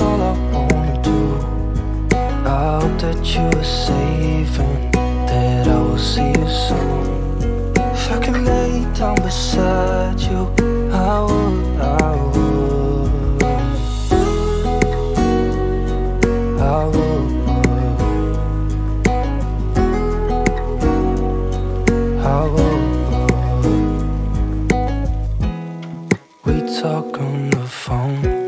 all I wanna do. I hope that you are safe and that I will see you soon. If I could lay down beside you, I would, I would. I would. I would. We talk on the phone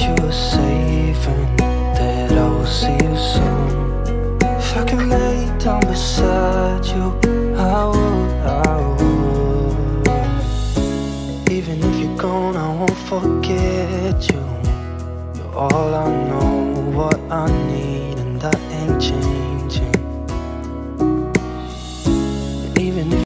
you safe and that I will see you soon. If I could lay down beside you, I would, I would. Even if you're gone, I won't forget you. You're all I know, what I